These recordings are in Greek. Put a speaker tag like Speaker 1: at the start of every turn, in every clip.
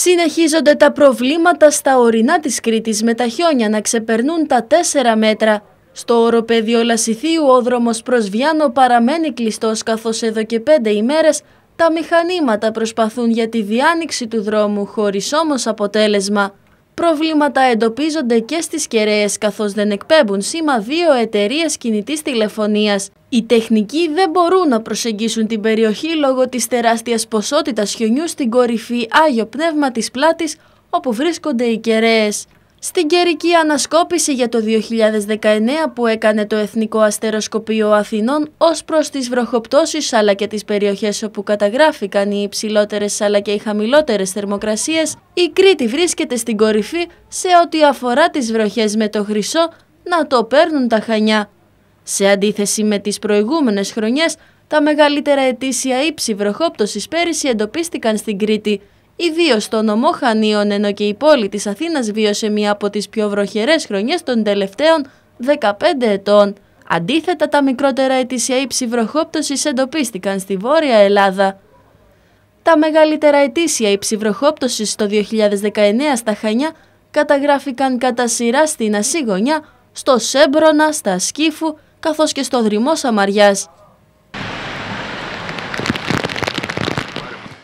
Speaker 1: Συνεχίζονται τα προβλήματα στα ορεινά της Κρήτης με τα χιόνια να ξεπερνούν τα 4 μέτρα. Στο οροπέδιο Λασιθίου ο δρόμος προς Βιάνο παραμένει κλειστός καθώς εδώ και πέντε ημέρες τα μηχανήματα προσπαθούν για τη διάνοιξη του δρόμου χωρίς όμως αποτέλεσμα. Προβλήματα εντοπίζονται και στις κεραίες καθώς δεν εκπέμπουν σήμα δύο εταιρείες κινητής τηλεφωνίας. Οι τεχνικοί δεν μπορούν να προσεγγίσουν την περιοχή λόγω της τεράστιας ποσότητας χιονιού στην κορυφή Άγιο Πνεύμα της Πλάτης όπου βρίσκονται οι κεραίες. Στην καιρική ανασκόπηση για το 2019 που έκανε το Εθνικό Αστεροσκοπείο Αθηνών ως προς τις βροχοπτώσεις αλλά και τις περιοχές όπου καταγράφηκαν οι υψηλότερες αλλά και οι χαμηλότερες θερμοκρασίες, η Κρήτη βρίσκεται στην κορυφή σε ό,τι αφορά τις βροχές με το χρυσό να το παίρνουν τα χανιά. Σε αντίθεση με τις προηγούμενες χρονιές, τα μεγαλύτερα ετήσια ύψη βροχόπτωσης πέρυσι εντοπίστηκαν στην Κρήτη, ιδίως στο νομό Χανίων, ενώ και η πόλη της Αθήνας βίωσε μία από τις πιο βροχερές χρονιές των τελευταίων 15 ετών. Αντίθετα, τα μικρότερα ετήσια ύψη βροχόπτωσης εντοπίστηκαν στη Βόρεια Ελλάδα. Τα μεγαλύτερα ετήσια ύψη βροχόπτωσης το 2019 στα Χανιά καταγράφηκαν κατά σειρά στην Ασίγωνια, στο Σέμπρονα, στα Σκύφου, καθώς και στο δρυμό Σαμαριάς.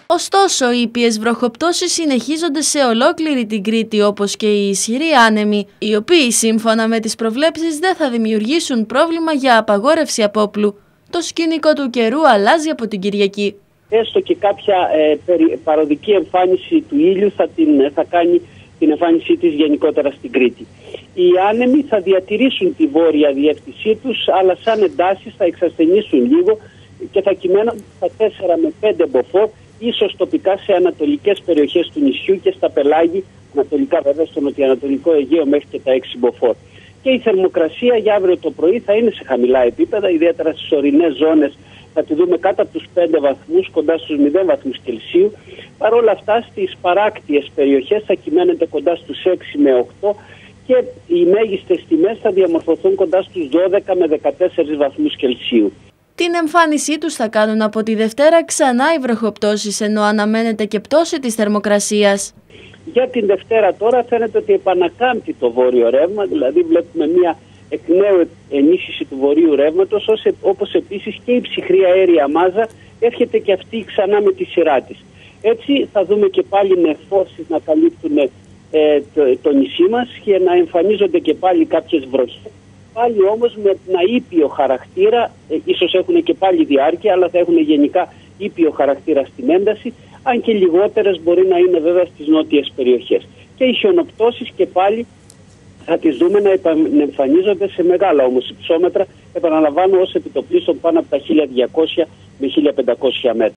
Speaker 1: Ωστόσο, οι ήπιες βροχοπτώσεις συνεχίζονται σε ολόκληρη την Κρήτη όπως και οι ισχυροί άνεμοι, οι οποίοι σύμφωνα με τις προβλέψεις δεν θα δημιουργήσουν πρόβλημα για απαγόρευση απόπλου. Το σκηνικό του καιρού αλλάζει από την Κυριακή.
Speaker 2: Έστω και κάποια ε, παροδική εμφάνιση του ήλιου θα, την, θα κάνει την εμφάνισή της γενικότερα στην Κρήτη. Οι άνεμοι θα διατηρήσουν τη βόρεια διεύθυνσή τους, αλλά σαν εντάσεις θα εξασθενήσουν λίγο και θα κυμαίνουν στα 4 με 5 μποφόρ ίσως τοπικά σε ανατολικές περιοχές του νησιού και στα πελάγη, ανατολικά βέβαια στο νοτιοανατολικό Αιγαίο μέχρι και τα 6 μποφόρ. Και η θερμοκρασία για αύριο το πρωί θα είναι σε χαμηλά επίπεδα, ιδιαίτερα στις ορεινές ζώνες θα τη δούμε κάτω από τους 5 βαθμούς, κοντά στους 0 βαθμούς Κελσίου. Παρ' όλα αυτά στις παράκτιες περιοχές θα κυμαίνεται κοντά στους 6 με 8 και οι μέγιστες τιμές θα διαμορφωθούν κοντά στους 12 με 14 βαθμούς Κελσίου.
Speaker 1: Την εμφάνισή τους θα κάνουν από τη Δευτέρα ξανά οι βροχοπτώσεις, ενώ αναμένεται και πτώση της θερμοκρασίας.
Speaker 2: Για την Δευτέρα τώρα φαίνεται ότι επανακάμπτει το βόρειο ρεύμα, δηλαδή βλέπουμε μια εκ νέου ενίσχυση του βορείου ρεύματος, όπως επίσης και η ψυχρή αέρια μάζα έρχεται και αυτή ξανά με τη σειρά της. Έτσι θα δούμε και πάλι νεφώσεις να καλύπτουν ε, το, το νησί μας και να εμφανίζονται και πάλι κάποιες βροχές πάλι όμως με ένα ήπιο χαρακτήρα, ε, ίσως έχουν και πάλι διάρκεια, αλλά θα έχουν γενικά ήπιο χαρακτήρα στην ένταση, αν και λιγότερες μπορεί να είναι βέβαια στις νότιες περιοχές. Και οι χιονοπτώσεις και πάλι θα τις δούμε να εμφανίζονται σε μεγάλα όμως υψόμετρα, επαναλαμβάνω ως επιτοπλίστων πάνω από τα 1200 με 1500 μέτρα.